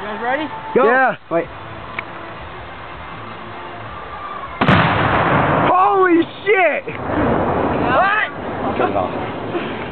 You guys ready? Go. Yeah. Wait. Holy shit! What? Cut it off.